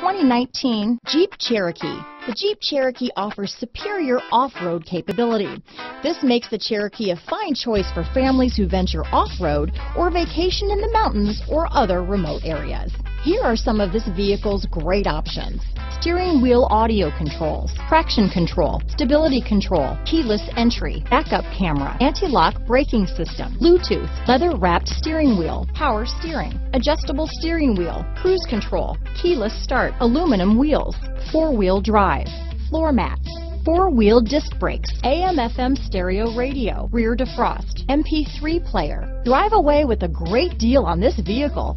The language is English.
2019 Jeep Cherokee. The Jeep Cherokee offers superior off-road capability. This makes the Cherokee a fine choice for families who venture off-road or vacation in the mountains or other remote areas. Here are some of this vehicle's great options. Steering wheel audio controls, traction control, stability control, keyless entry, backup camera, anti-lock braking system, Bluetooth, leather wrapped steering wheel, power steering, adjustable steering wheel, cruise control, keyless start, aluminum wheels, four wheel drive, floor mats, four-wheel disc brakes, AM-FM stereo radio, rear defrost, MP3 player. Drive away with a great deal on this vehicle.